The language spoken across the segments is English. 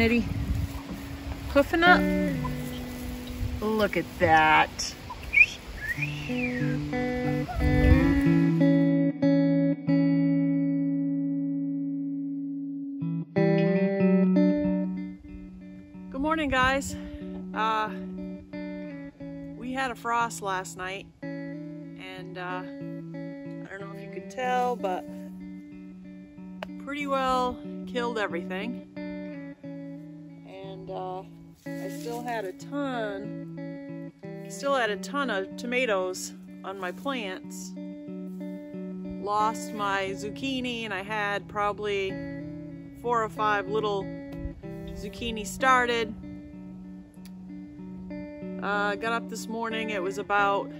Eddie. Hoofing up. Look at that. Good morning, guys. Uh, we had a frost last night, and uh, I don't know if you could tell, but pretty well killed everything. Still had a ton, still had a ton of tomatoes on my plants. Lost my zucchini, and I had probably four or five little zucchini started. Uh, got up this morning, it was about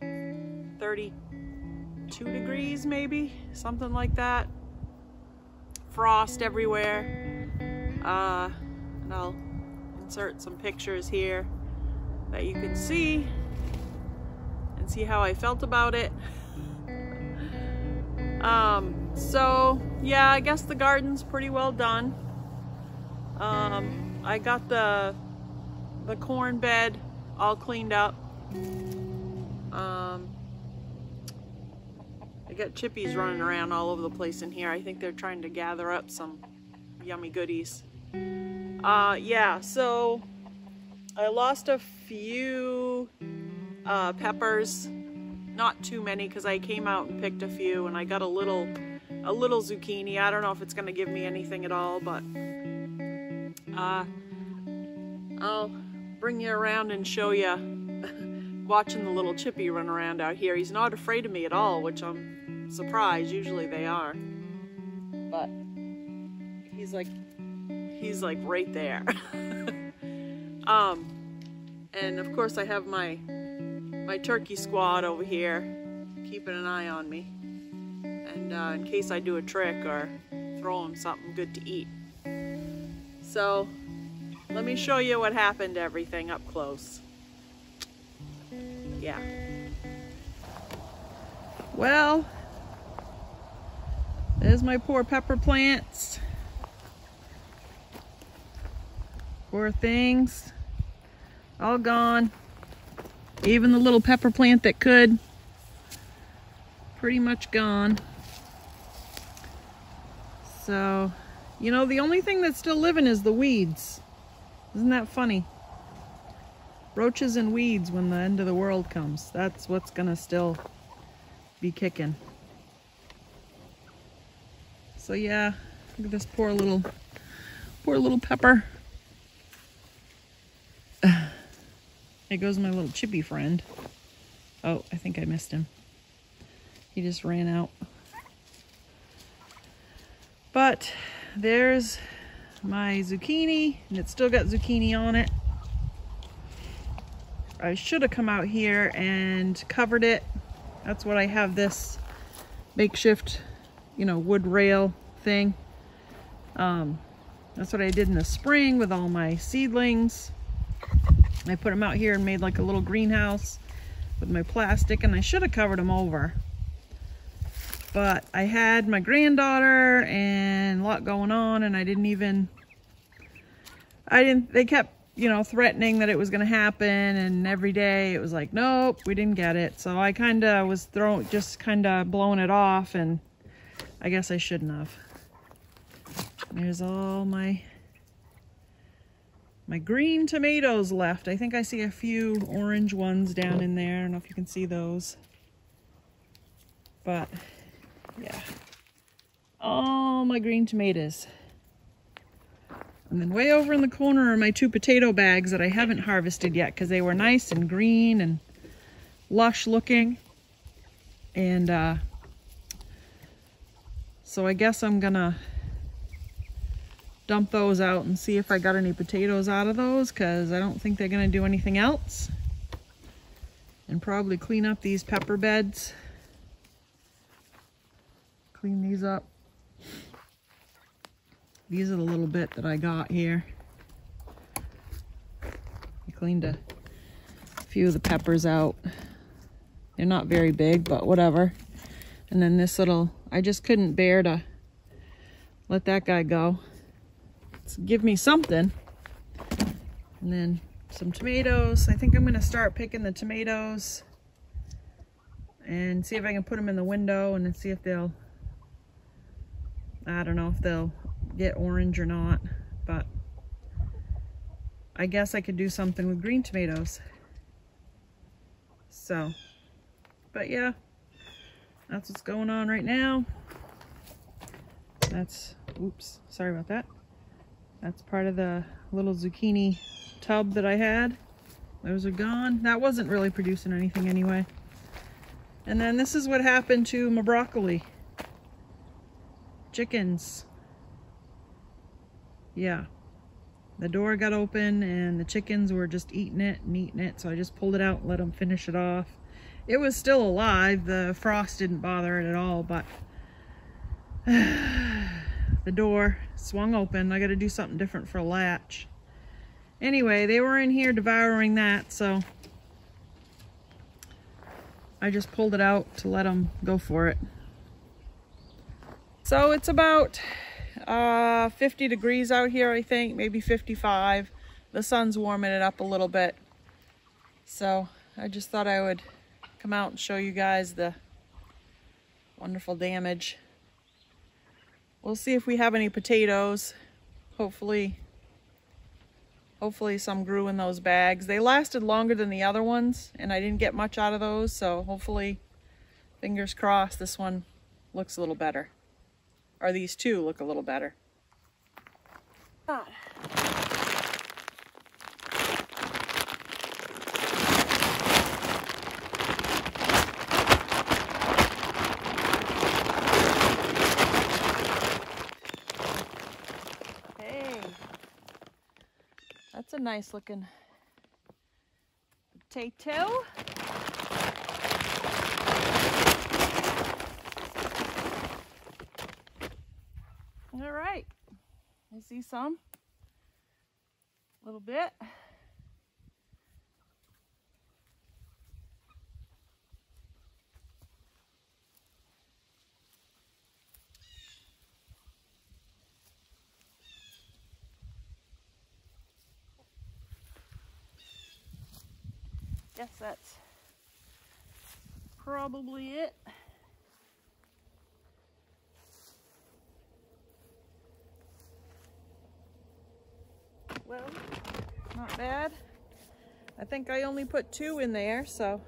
32 degrees maybe, something like that. Frost everywhere. Uh, and I'll insert some pictures here that you can see and see how I felt about it. um, so yeah, I guess the garden's pretty well done. Um, I got the the corn bed all cleaned up. Um, I got chippies running around all over the place in here. I think they're trying to gather up some yummy goodies. Uh, yeah, so I lost a few uh, peppers. Not too many because I came out and picked a few and I got a little a little zucchini. I don't know if it's going to give me anything at all, but uh, I'll bring you around and show you watching the little chippy run around out here. He's not afraid of me at all, which I'm surprised. Usually they are. But he's like, he's like right there. um, and of course I have my, my turkey squad over here keeping an eye on me. And uh, in case I do a trick or throw him something good to eat. So let me show you what happened to everything up close. Yeah. Well, there's my poor pepper plants. Poor things. All gone. Even the little pepper plant that could. Pretty much gone. So, you know, the only thing that's still living is the weeds. Isn't that funny? Roaches and weeds when the end of the world comes. That's what's gonna still be kicking. So yeah, look at this poor little, poor little pepper. There goes my little chippy friend. Oh, I think I missed him. He just ran out. But there's my zucchini and it's still got zucchini on it. I should have come out here and covered it. That's what I have this makeshift, you know, wood rail thing. Um, that's what I did in the spring with all my seedlings. I put them out here and made like a little greenhouse with my plastic and I should have covered them over. But I had my granddaughter and a lot going on and I didn't even I didn't they kept you know threatening that it was going to happen and every day it was like nope we didn't get it. So I kind of was throwing just kind of blowing it off and I guess I shouldn't have. There's all my my green tomatoes left I think I see a few orange ones down in there I don't know if you can see those but yeah. All my green tomatoes. And then way over in the corner are my two potato bags that I haven't harvested yet because they were nice and green and lush looking. And uh, so I guess I'm gonna dump those out and see if I got any potatoes out of those because I don't think they're gonna do anything else. And probably clean up these pepper beds clean these up. These are the little bit that I got here. I cleaned a few of the peppers out. They're not very big, but whatever. And then this little, I just couldn't bear to let that guy go. Give me something. And then some tomatoes. I think I'm gonna start picking the tomatoes and see if I can put them in the window and see if they'll, I don't know if they'll get orange or not, but I guess I could do something with green tomatoes. So, but yeah, that's what's going on right now. That's, oops, sorry about that. That's part of the little zucchini tub that I had. Those are gone. That wasn't really producing anything anyway. And then this is what happened to my broccoli. Chickens. Yeah. The door got open and the chickens were just eating it and eating it. So I just pulled it out and let them finish it off. It was still alive. The frost didn't bother it at all, but the door swung open. I got to do something different for a latch. Anyway, they were in here devouring that, so I just pulled it out to let them go for it. So it's about uh, 50 degrees out here, I think, maybe 55. The sun's warming it up a little bit. So I just thought I would come out and show you guys the wonderful damage. We'll see if we have any potatoes. Hopefully Hopefully some grew in those bags. They lasted longer than the other ones and I didn't get much out of those. So hopefully, fingers crossed, this one looks a little better. Or these two look a little better. Ah. That's a nice looking potato. All right, I see some, a little bit. Guess that's probably it. Well, not bad. I think I only put two in there, so.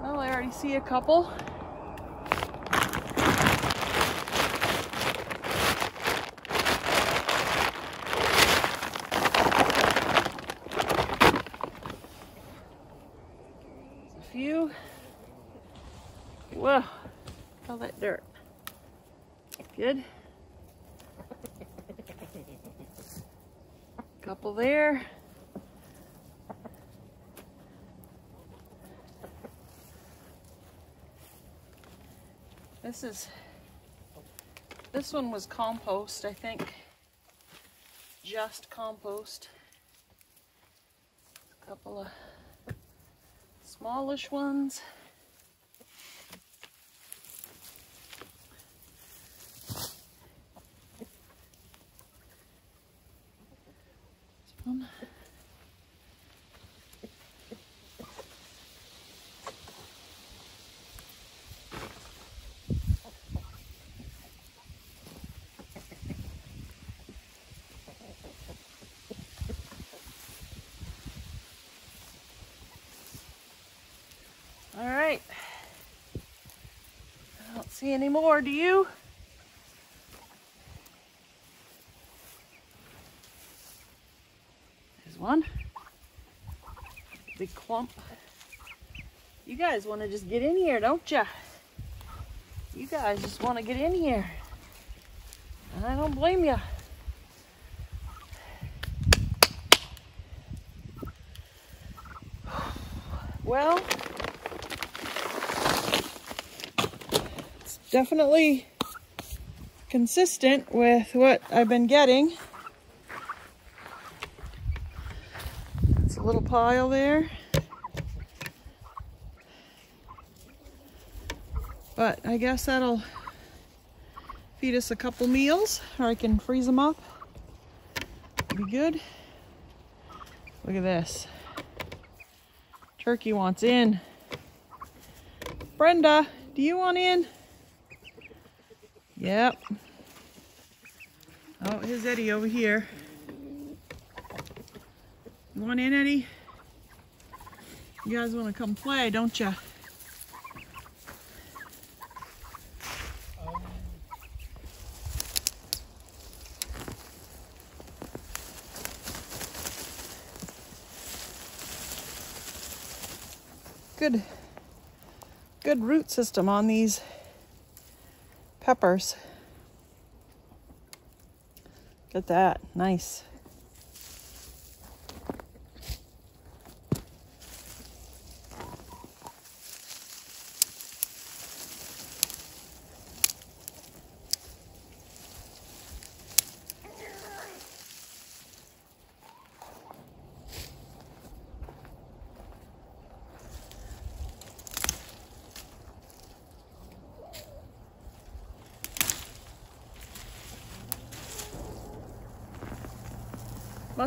Well, I already see a couple. Good. Couple there. This is, this one was compost, I think. Just compost. A couple of smallish ones. All right. I don't see any more, do you? There's one. Big clump. You guys want to just get in here, don't ya? You guys just want to get in here. I don't blame you. definitely consistent with what I've been getting. It's a little pile there. But I guess that'll feed us a couple meals or I can freeze them up. Be good. Look at this. Turkey wants in. Brenda, do you want in? Yep. Oh, here's Eddie over here. You want in, Eddie? You guys want to come play, don't you? Good, good root system on these peppers. Look at that, nice.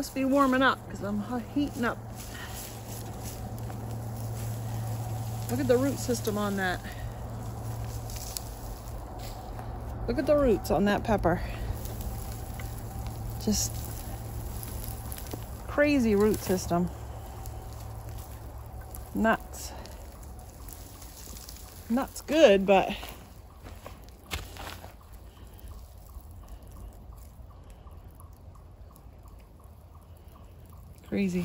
Must be warming up because I'm heating up. Look at the root system on that. Look at the roots on that pepper. Just crazy root system. Nuts. Nuts good, but Crazy.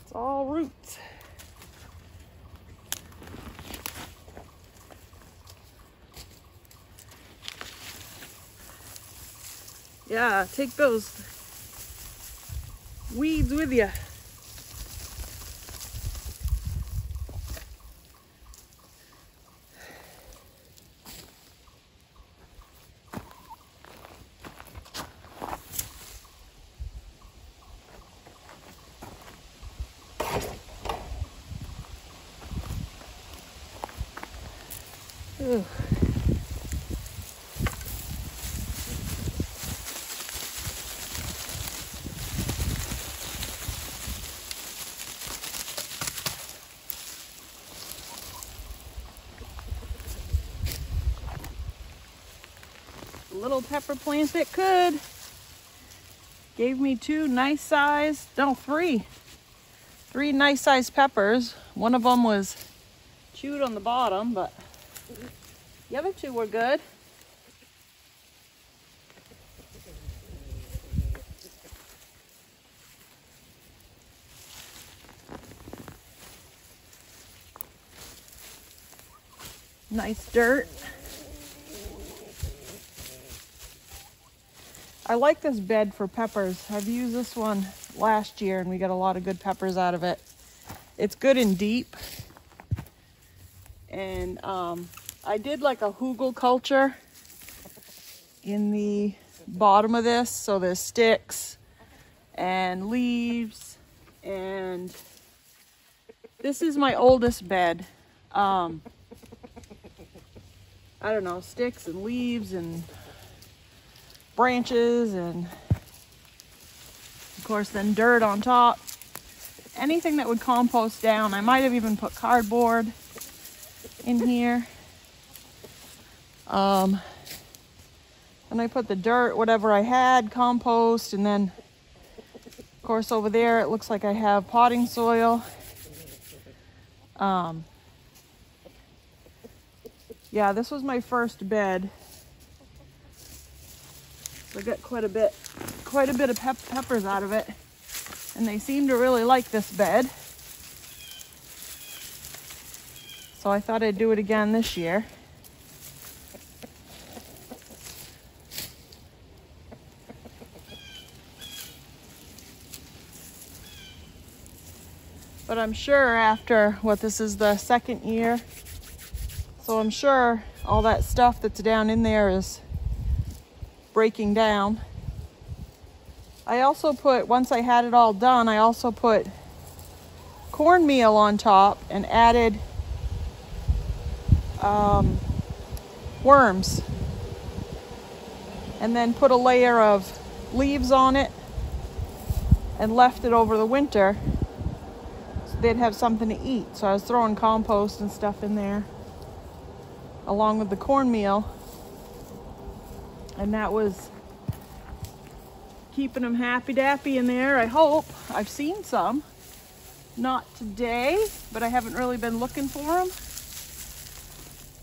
It's all roots. Yeah, take those weeds with you. Ugh. little pepper plant that could. Gave me two nice size, no, three. Three nice size peppers. One of them was chewed on the bottom, but the other two were good. Nice dirt. I like this bed for peppers. I've used this one last year and we got a lot of good peppers out of it. It's good and deep. And um, I did like a hugelkultur in the bottom of this. So there's sticks and leaves and this is my oldest bed. Um, I don't know, sticks and leaves and branches and of course then dirt on top. Anything that would compost down. I might have even put cardboard in here. Um, and I put the dirt, whatever I had, compost, and then of course over there it looks like I have potting soil. Um, yeah, this was my first bed. So I got quite a bit, quite a bit of pep peppers out of it. And they seem to really like this bed. So I thought I'd do it again this year. But I'm sure after, what, this is the second year. So I'm sure all that stuff that's down in there is breaking down. I also put, once I had it all done, I also put cornmeal on top and added um, worms and then put a layer of leaves on it and left it over the winter they'd have something to eat. So I was throwing compost and stuff in there along with the cornmeal and that was keeping them happy dappy in there, I hope. I've seen some. Not today, but I haven't really been looking for them.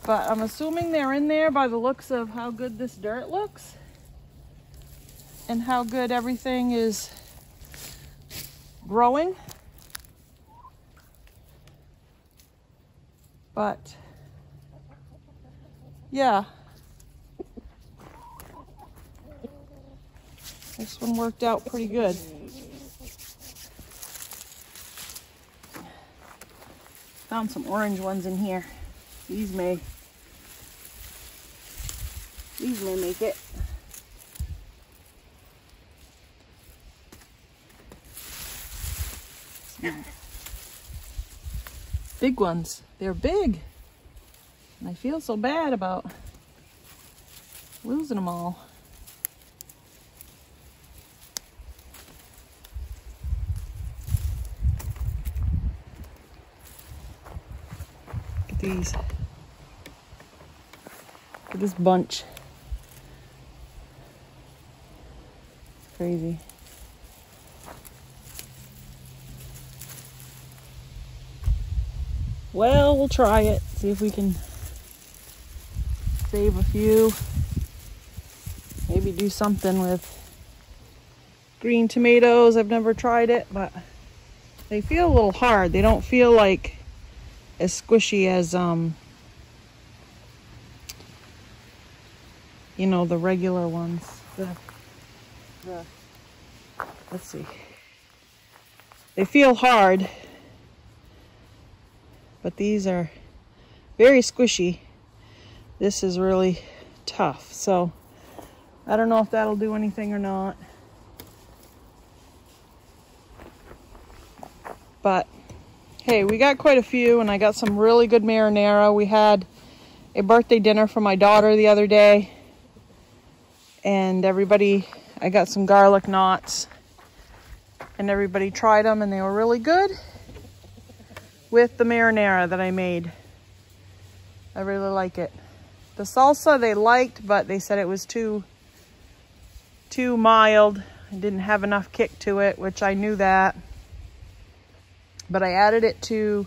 But I'm assuming they're in there by the looks of how good this dirt looks and how good everything is growing. But yeah, this one worked out pretty good. Found some orange ones in here. These may, these may make it. Big ones. They're big. And I feel so bad about losing them all. Look at these. Look at this bunch. It's crazy. Well, we'll try it. See if we can save a few. Maybe do something with green tomatoes. I've never tried it, but they feel a little hard. They don't feel like as squishy as, um, you know, the regular ones. The, the, let's see. They feel hard, but these are very squishy. This is really tough. So I don't know if that'll do anything or not. But hey, we got quite a few and I got some really good marinara. We had a birthday dinner for my daughter the other day and everybody, I got some garlic knots and everybody tried them and they were really good with the marinara that I made. I really like it. The salsa they liked, but they said it was too, too mild. It didn't have enough kick to it, which I knew that. But I added it to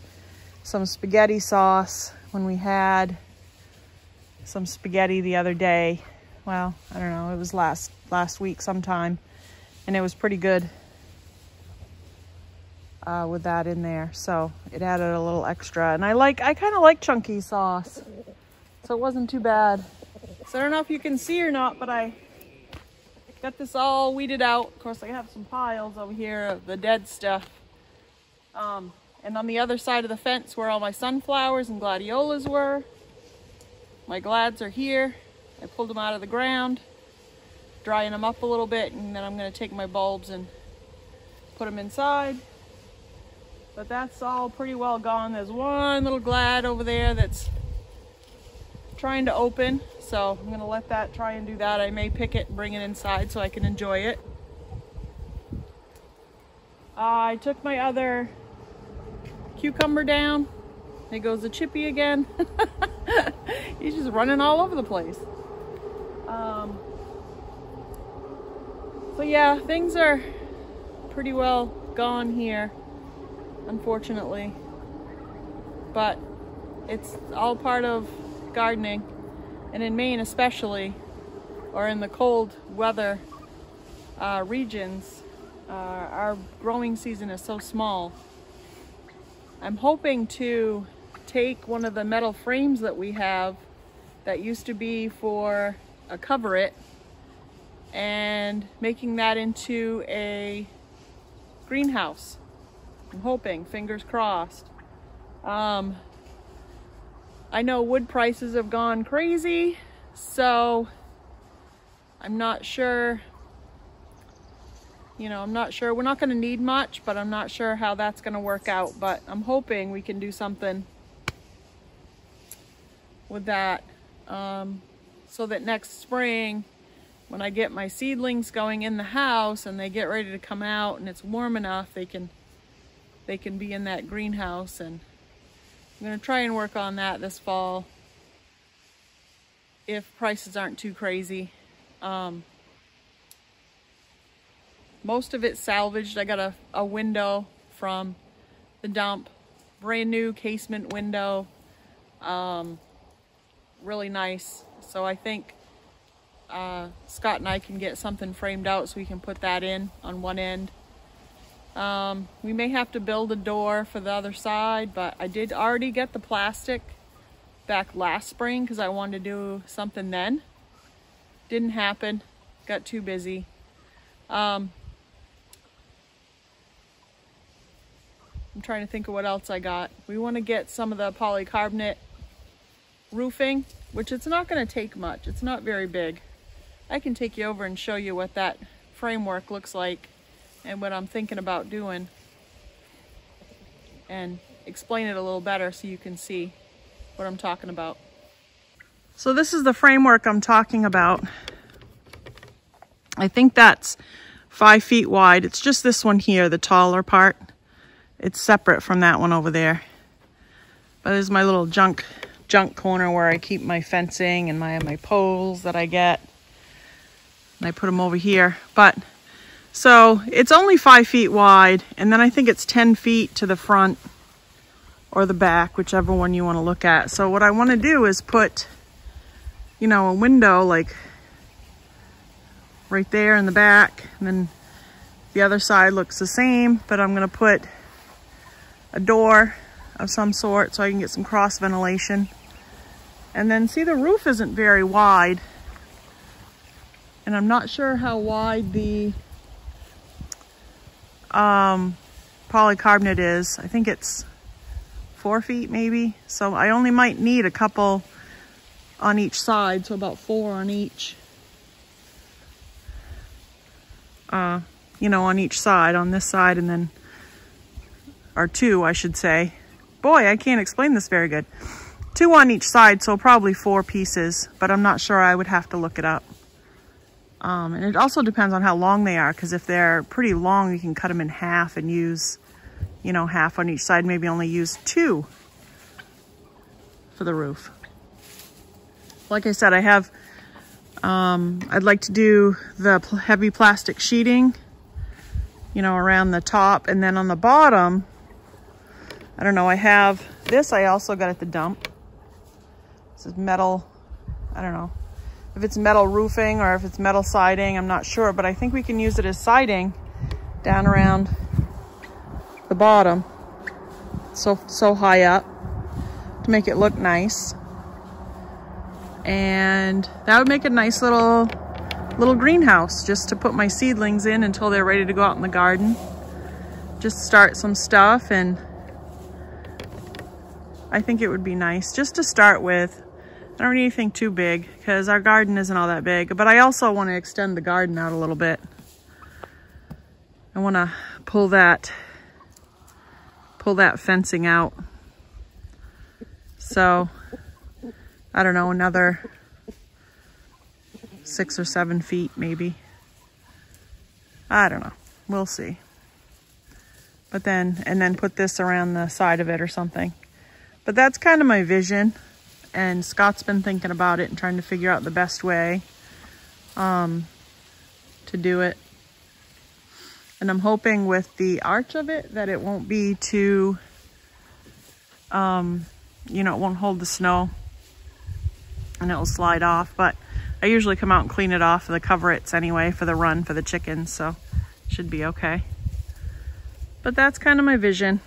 some spaghetti sauce when we had some spaghetti the other day. Well, I don't know, it was last last week sometime. And it was pretty good uh, with that in there. So it added a little extra. And I like, I kind of like chunky sauce. So it wasn't too bad. So I don't know if you can see or not, but I got this all weeded out. Of course, I have some piles over here of the dead stuff. Um, and on the other side of the fence where all my sunflowers and gladiolas were. My glads are here. I pulled them out of the ground, drying them up a little bit, and then I'm gonna take my bulbs and put them inside. But that's all pretty well gone. There's one little glad over there that's trying to open. So I'm gonna let that try and do that. I may pick it and bring it inside so I can enjoy it. Uh, I took my other cucumber down. There goes the chippy again. He's just running all over the place. Um, so yeah, things are pretty well gone here unfortunately. But it's all part of gardening, and in Maine especially, or in the cold weather uh, regions, uh, our growing season is so small. I'm hoping to take one of the metal frames that we have that used to be for a cover it and making that into a greenhouse. I'm hoping, fingers crossed. Um, I know wood prices have gone crazy, so I'm not sure you know, I'm not sure. We're not going to need much, but I'm not sure how that's going to work out. But I'm hoping we can do something with that um, so that next spring, when I get my seedlings going in the house and they get ready to come out and it's warm enough, they can they can be in that greenhouse. And I'm to try and work on that this fall if prices aren't too crazy. Um, most of it salvaged. I got a, a window from the dump, brand new casement window, um, really nice. So I think uh, Scott and I can get something framed out so we can put that in on one end. Um, we may have to build a door for the other side, but I did already get the plastic back last spring because I wanted to do something then. Didn't happen, got too busy. Um, I'm trying to think of what else I got. We want to get some of the polycarbonate roofing, which it's not going to take much. It's not very big. I can take you over and show you what that framework looks like and what I'm thinking about doing and explain it a little better so you can see what I'm talking about. So this is the framework I'm talking about. I think that's five feet wide. It's just this one here, the taller part. It's separate from that one over there. But this is my little junk junk corner where I keep my fencing and my, my poles that I get. And I put them over here. But so it's only five feet wide. And then I think it's 10 feet to the front or the back, whichever one you want to look at. So what I want to do is put, you know, a window like right there in the back. And then the other side looks the same, but I'm going to put a door of some sort so I can get some cross ventilation. And then see the roof isn't very wide. And I'm not sure how wide the um, polycarbonate is. I think it's four feet maybe. So I only might need a couple on each side. So about four on each. Uh, you know, on each side, on this side and then or two, I should say. Boy, I can't explain this very good. Two on each side, so probably four pieces, but I'm not sure I would have to look it up. Um, and it also depends on how long they are, because if they're pretty long, you can cut them in half and use, you know, half on each side, maybe only use two for the roof. Like I said, I have, um, I'd like to do the heavy plastic sheeting, you know, around the top, and then on the bottom, I don't know, I have this I also got at the dump. This is metal, I don't know if it's metal roofing or if it's metal siding, I'm not sure, but I think we can use it as siding down around the bottom. So, so high up to make it look nice. And that would make a nice little, little greenhouse just to put my seedlings in until they're ready to go out in the garden. Just start some stuff and I think it would be nice just to start with. I don't need anything too big because our garden isn't all that big, but I also want to extend the garden out a little bit. I want to pull that, pull that fencing out. So, I don't know, another six or seven feet maybe. I don't know. We'll see. But then, and then put this around the side of it or something. But that's kind of my vision. And Scott's been thinking about it and trying to figure out the best way um, to do it. And I'm hoping with the arch of it that it won't be too, um, you know, it won't hold the snow and it will slide off. But I usually come out and clean it off the coverets anyway for the run for the chickens. So should be okay. But that's kind of my vision.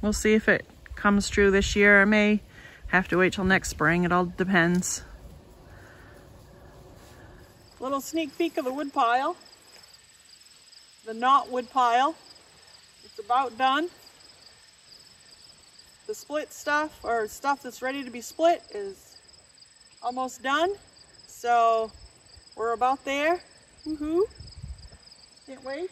We'll see if it comes true this year. I may have to wait till next spring. It all depends. Little sneak peek of the wood pile. The knot wood pile. It's about done. The split stuff or stuff that's ready to be split is almost done. So we're about there. Woohoo. Can't wait.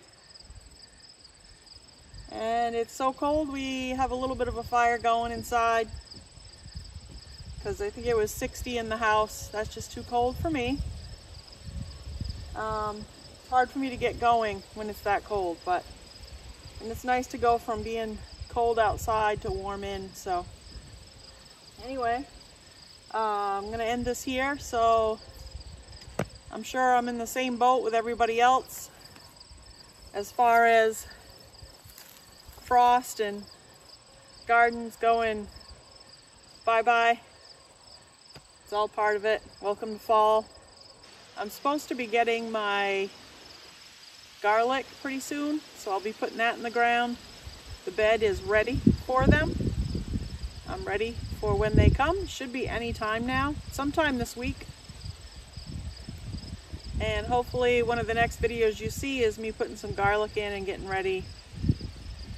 And it's so cold we have a little bit of a fire going inside. Because I think it was 60 in the house. That's just too cold for me. Um, it's hard for me to get going when it's that cold, but and it's nice to go from being cold outside to warm in. So anyway, uh, I'm gonna end this here. So I'm sure I'm in the same boat with everybody else as far as frost and gardens going bye-bye. It's all part of it. Welcome to fall. I'm supposed to be getting my garlic pretty soon, so I'll be putting that in the ground. The bed is ready for them. I'm ready for when they come. Should be any time now, sometime this week. And hopefully one of the next videos you see is me putting some garlic in and getting ready.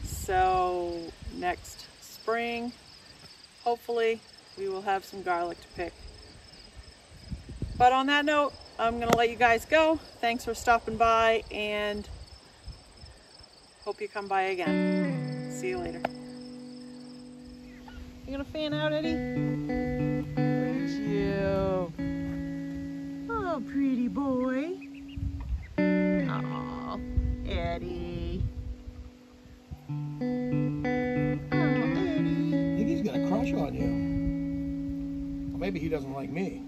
So next spring, hopefully we will have some garlic to pick. But on that note, I'm gonna let you guys go. Thanks for stopping by and hope you come by again. See you later. You gonna fan out, Eddie? Look at you. Oh, pretty boy. Oh, Eddie. Oh, Eddie. I think he's got a crush on you. Or maybe he doesn't like me.